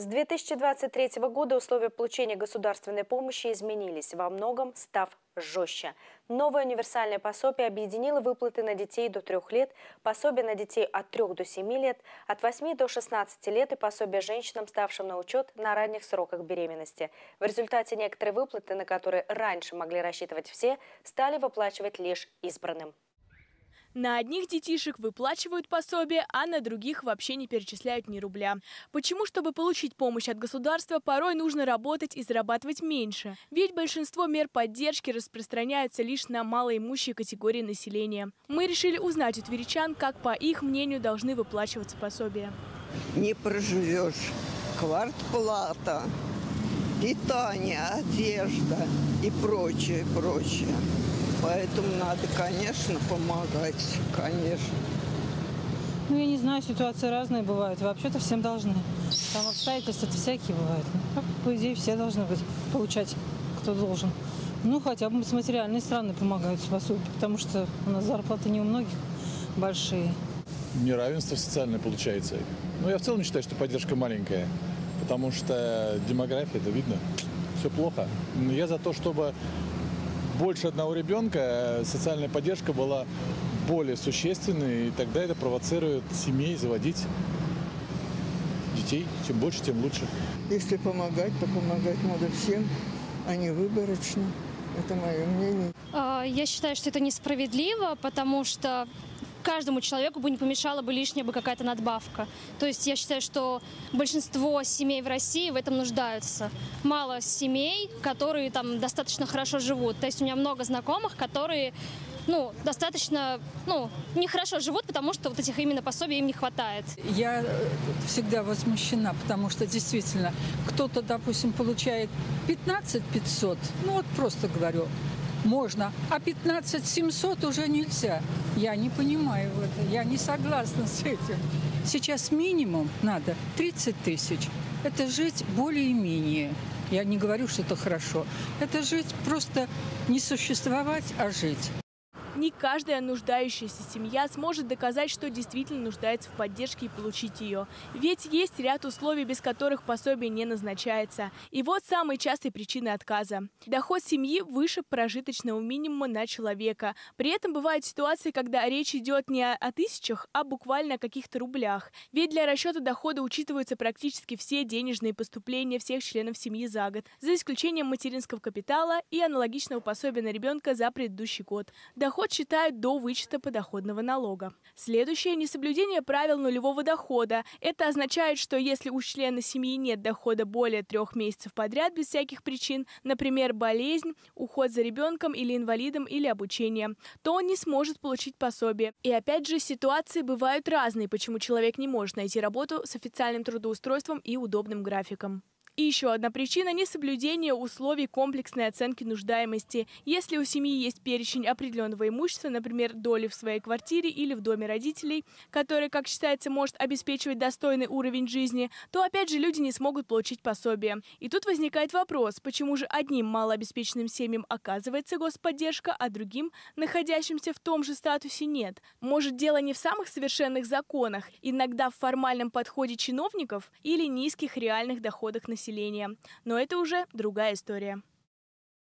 С 2023 года условия получения государственной помощи изменились, во многом став жестче. Новое универсальное пособие объединило выплаты на детей до 3 лет, пособие на детей от 3 до 7 лет, от 8 до 16 лет и пособие женщинам, ставшим на учет на ранних сроках беременности. В результате некоторые выплаты, на которые раньше могли рассчитывать все, стали выплачивать лишь избранным. На одних детишек выплачивают пособие, а на других вообще не перечисляют ни рубля. Почему, чтобы получить помощь от государства, порой нужно работать и зарабатывать меньше? Ведь большинство мер поддержки распространяются лишь на малоимущие категории населения. Мы решили узнать у тверичан, как по их мнению должны выплачиваться пособия. Не проживешь. Квартплата, питание, одежда и прочее, прочее. Поэтому надо, конечно, помогать, конечно. Ну, я не знаю, ситуации разные бывают. Вообще-то всем должны. Там обстоятельства всякие бывают. Ну, по идее, все должны быть, получать, кто должен. Ну, хотя бы с материальной стороны помогают способны, потому что у нас зарплаты не у многих большие. Неравенство социальное получается. Но ну, я в целом считаю, что поддержка маленькая, потому что демография, это видно, все плохо. Я за то, чтобы больше одного ребенка, э, социальная поддержка была более существенной, и тогда это провоцирует семей заводить детей. Чем больше, тем лучше. Если помогать, то помогать надо всем, а не выборочно. Это мое мнение. А, я считаю, что это несправедливо, потому что каждому человеку бы не помешала бы лишняя бы какая-то надбавка. То есть я считаю, что большинство семей в России в этом нуждаются. Мало семей, которые там достаточно хорошо живут. То есть у меня много знакомых, которые ну, достаточно, ну, нехорошо живут, потому что вот этих именно пособий им не хватает. Я всегда возмущена, потому что действительно кто-то, допустим, получает 15 500, ну вот просто говорю, можно, а 15 700 уже нельзя. Я не понимаю это, я не согласна с этим. Сейчас минимум надо 30 тысяч. Это жить более-менее. Я не говорю, что это хорошо. Это жить просто не существовать, а жить. Не каждая нуждающаяся семья сможет доказать, что действительно нуждается в поддержке и получить ее. Ведь есть ряд условий, без которых пособие не назначается. И вот самые частые причины отказа. Доход семьи выше прожиточного минимума на человека. При этом бывают ситуации, когда речь идет не о тысячах, а буквально о каких-то рублях. Ведь для расчета дохода учитываются практически все денежные поступления всех членов семьи за год, за исключением материнского капитала и аналогичного пособия на ребенка за предыдущий год. Доход доход считают до вычета подоходного налога. Следующее – несоблюдение правил нулевого дохода. Это означает, что если у члена семьи нет дохода более трех месяцев подряд без всяких причин, например, болезнь, уход за ребенком или инвалидом или обучение, то он не сможет получить пособие. И опять же, ситуации бывают разные, почему человек не может найти работу с официальным трудоустройством и удобным графиком. И еще одна причина – несоблюдение условий комплексной оценки нуждаемости. Если у семьи есть перечень определенного имущества, например, доли в своей квартире или в доме родителей, который, как считается, может обеспечивать достойный уровень жизни, то опять же люди не смогут получить пособие. И тут возникает вопрос, почему же одним малообеспеченным семьям оказывается господдержка, а другим, находящимся в том же статусе, нет? Может, дело не в самых совершенных законах, иногда в формальном подходе чиновников или низких реальных доходах населения? Населения. Но это уже другая история.